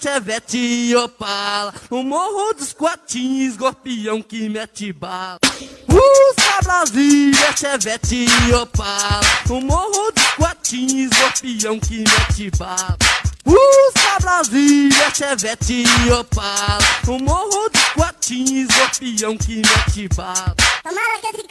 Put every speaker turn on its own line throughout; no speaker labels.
Chevette e Opala. O morro dos Quatins, escorpião que mete bala. Usa Brasília, Chevette e Opala. O morro dos Quatins, escorpião que mete bala. Usa Brasília, Chevette e Opala. O morro dos Quatins, escorpião que mete bala.
Tomara que esse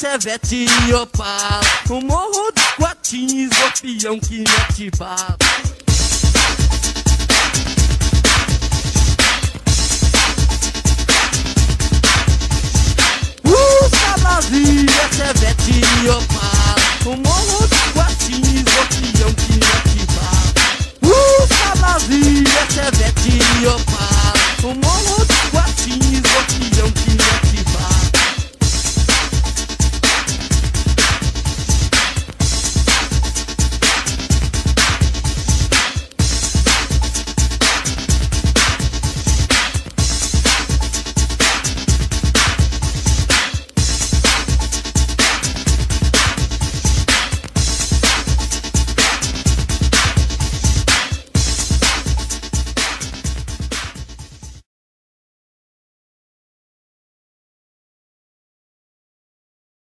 chevette e opala O morro do Coatim, escorpião que mete
bala Via chevette e opala O morro do Coatim, escorpião que mete bala Ufa, lá via chevette e opala O morro do